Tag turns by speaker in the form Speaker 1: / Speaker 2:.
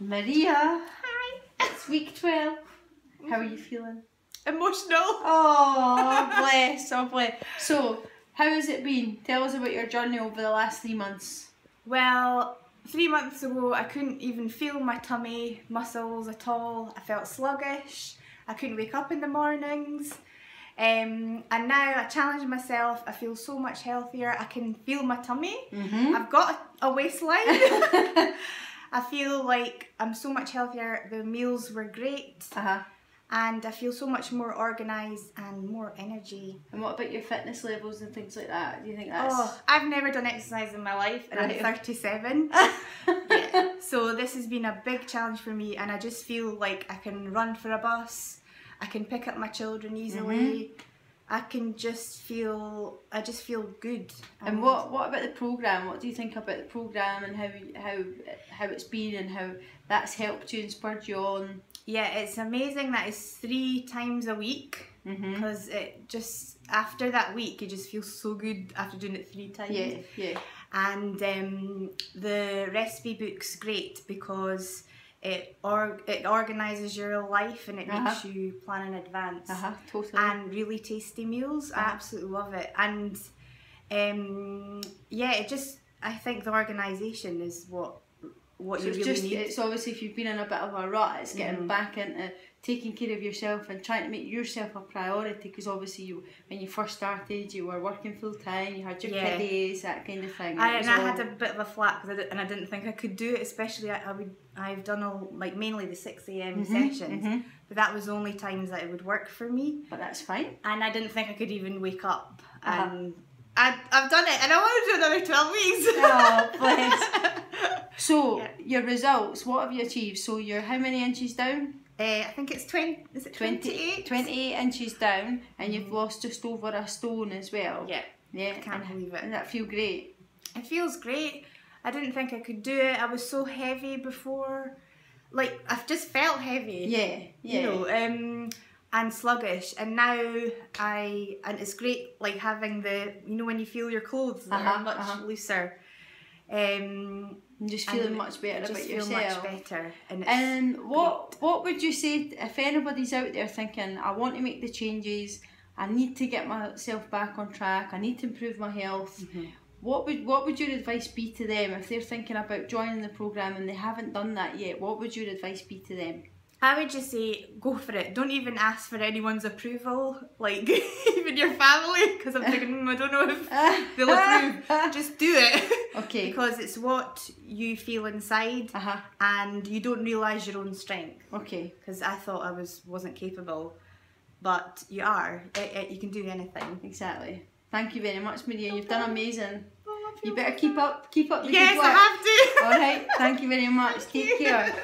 Speaker 1: Maria. Hi. It's week 12. How are you feeling?
Speaker 2: Emotional.
Speaker 1: Oh, bless. Oh, bless. So, how has it been? Tell us about your journey over the last three months.
Speaker 2: Well, three months ago, I couldn't even feel my tummy muscles at all. I felt sluggish. I couldn't wake up in the mornings. Um, and now I challenge myself. I feel so much healthier. I can feel my tummy.
Speaker 1: Mm-hmm.
Speaker 2: I've got a waistline. I feel like I'm so much healthier. The meals were great.
Speaker 1: Uh-huh.
Speaker 2: And I feel so much more organised and more energy.
Speaker 1: And what about your fitness levels and things like that? Do you think that's...
Speaker 2: Oh, I've never done exercise in my life and
Speaker 1: Right.
Speaker 2: I'm 37. yeah. So this has been a big challenge for me and I just feel like I can run for a bus, I can pick up my children easily.
Speaker 1: Mm-hmm.
Speaker 2: I can just feel I just feel good.
Speaker 1: And what what about the program? What do you think about the program and how how how it's been and how that's helped you and spurred you on?
Speaker 2: Yeah, it's amazing that it's three times a week because it just after that week you just feel so good after doing it three times.
Speaker 1: Yeah, yeah.
Speaker 2: and um, the recipe book's great because it or it organises your life and it makes
Speaker 1: Uh-huh.
Speaker 2: you plan in advance
Speaker 1: Uh huh. Totally.
Speaker 2: and really tasty meals. I
Speaker 1: Uh-huh.
Speaker 2: absolutely love it, and um, yeah, it just I think the organisation is what what
Speaker 1: So
Speaker 2: you really
Speaker 1: just
Speaker 2: need.
Speaker 1: it's obviously if you've been in a bit of a rut, it's getting
Speaker 2: Mhm.
Speaker 1: back into taking care of yourself and trying to make yourself a priority. Because obviously you when you first started, you were working full time, you had your
Speaker 2: Yeah.
Speaker 1: kiddies, that kind of thing.
Speaker 2: I, and I
Speaker 1: all-
Speaker 2: had a bit of a flat because I did, and I didn't think I could do it. Especially I, I would I've done all like mainly the six a.m.
Speaker 1: Mhm,
Speaker 2: sessions,
Speaker 1: mhm.
Speaker 2: but that was the only times that it would work for me.
Speaker 1: But that's fine.
Speaker 2: and I didn't think I could even wake up.
Speaker 1: Uh-huh.
Speaker 2: And I, I've done it, and I want to do another 12 weeks.
Speaker 1: Oh, bless. So
Speaker 2: Yeah.
Speaker 1: your results, what have you achieved? So you're how many inches down?
Speaker 2: Uh, I think it's 20, is it 28?
Speaker 1: 28 inches down, and you've lost just over a stone as well.
Speaker 2: Yeah,
Speaker 1: Yeah,
Speaker 2: I can't
Speaker 1: and,
Speaker 2: believe it.
Speaker 1: and that feel great.
Speaker 2: It feels great. I didn't think I could do it. I was so heavy before. Like, I've just felt heavy.
Speaker 1: Yeah, yeah.
Speaker 2: You know, um, and sluggish. And now I, and it's great, like having the, you know, when you feel your clothes that
Speaker 1: Uh-huh,
Speaker 2: are much
Speaker 1: uh-huh.
Speaker 2: looser. Um,
Speaker 1: I'm just feeling much better about
Speaker 2: feel
Speaker 1: yourself.
Speaker 2: much better. And
Speaker 1: And what what would you say if anybody's out there thinking, I want to make the changes, I need to get myself back on track, I need to improve my health.
Speaker 2: Mhm.
Speaker 1: What would what would your advice be to them if they're thinking about joining the program and they haven't done that yet? What would your advice be to them?
Speaker 2: I would just say go for it. Don't even ask for anyone's approval, like even your family, because I'm thinking mm, I don't know if they'll approve. Just do it
Speaker 1: okay.
Speaker 2: because it's what you feel inside,
Speaker 1: Uh huh.
Speaker 2: and you don't realise your own strength.
Speaker 1: Okay.
Speaker 2: Because I thought I was wasn't capable, but you are. It, it, you can do anything.
Speaker 1: Exactly. Thank you very much, Maria. You've done amazing.
Speaker 2: Oh,
Speaker 1: You better keep up keep up
Speaker 2: Yes, I have to.
Speaker 1: All right. Thank you very much. Take
Speaker 2: you.
Speaker 1: care.